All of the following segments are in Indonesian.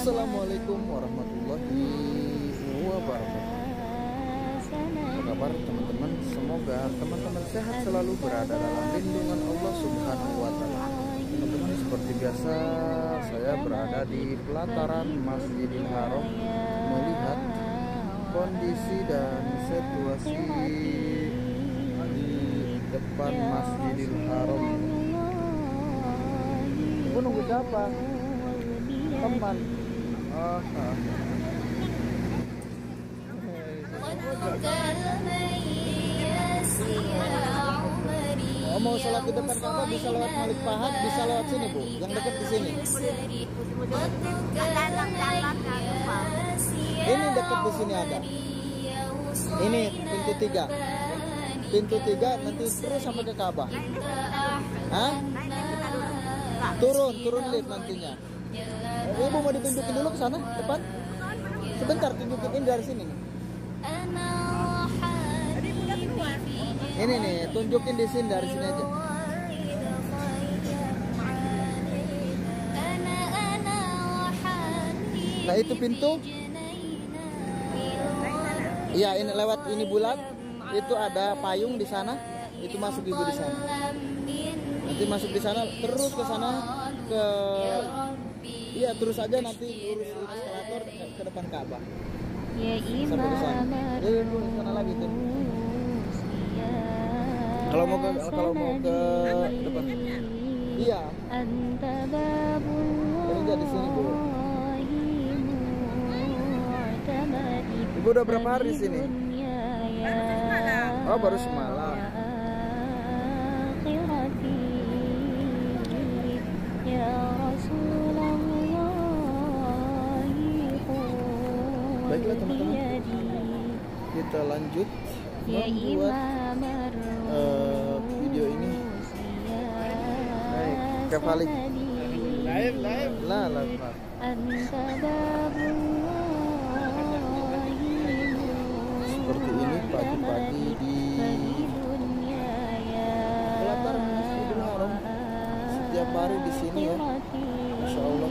Assalamualaikum warahmatullahi wabarakatuh Apa kabar teman-teman? Semoga teman-teman sehat selalu berada dalam lindungan Allah Subhanahu wa taala. Teman-teman seperti biasa saya berada di pelataran Masjidil Haram melihat kondisi dan situasi di depan Masjidil Haram. Ibu nunggu siapa? Teman. Oh, mau sholat di depan Ka'bah bisa lewat Malik Pahat, bisa lewat sini bu, yang dekat di sini. Ini dekat di sini ada. Ini pintu tiga. Pintu tiga nanti terus sampai ke Ka'bah. Hah? Turun, turun lift nantinya. Eh, Ibu mau ditunjukin dulu ke sana depan? Sebentar tunjukin dari sini. Ini nih, tunjukin di sini dari sini aja. Nah itu pintu. Iya ini lewat ini bulat. Itu ada payung di sana. Itu masuk ibu di sana. Nanti masuk di sana terus ke sana ke Iya terus aja nanti lurus eskalator ke, ke depan Ka'bah. Ya imam Ya, lurus ke sana lagi tuh. Kalau mau ke kalau mau ke depan. Iya. Anta Ini jadi sini bu. Ibu udah berapa hari di sini? Oh baru semalam. Baiklah, teman-teman. Kita lanjut Ya membuat eh, video ini. Baik, kembali. Live, live. Lah lah lah. Seperti ini pagi-pagi di. Setiap hari di sini ya. Masya Allah,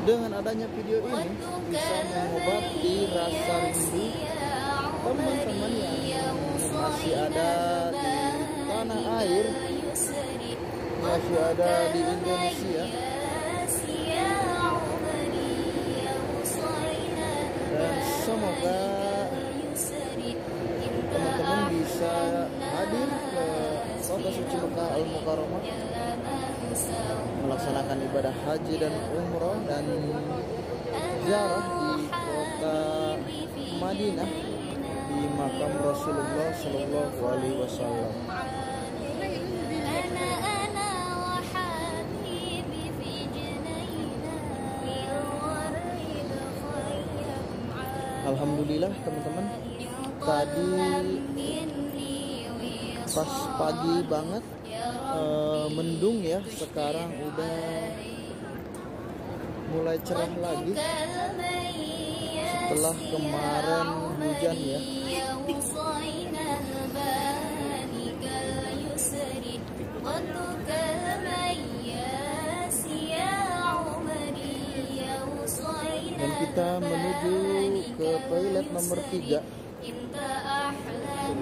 dengan adanya video ini bisa mengobati rasa rindu teman-teman yang masih ada di tanah air, masih ada di Indonesia, dan semoga teman-teman bisa hadir ke kota suci Mekah Al Mukarramah melaksanakan ibadah haji dan umroh dan ziarah di kota Madinah di makam Rasulullah Shallallahu Alaihi Wasallam. Alhamdulillah teman-teman tadi pas pagi banget eh, mendung ya sekarang udah mulai cerah lagi setelah kemarin hujan ya. Dan kita menuju ke toilet nomor 3 Inta ahlan